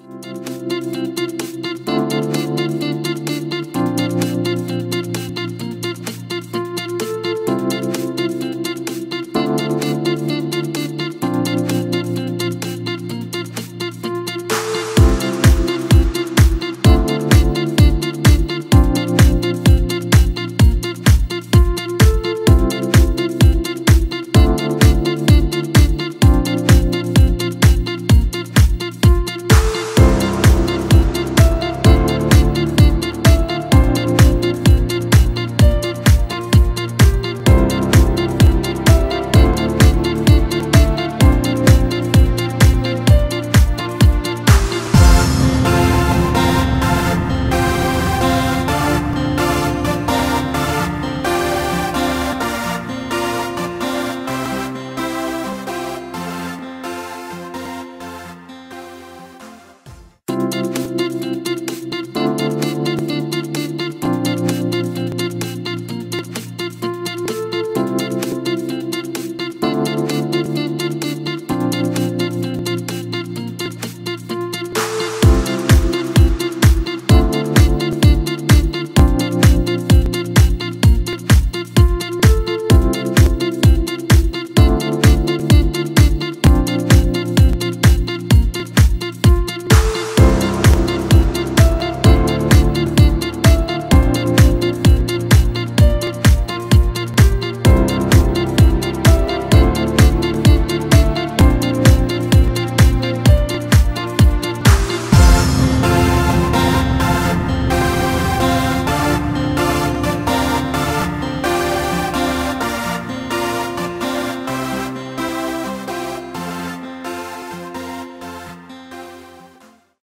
Música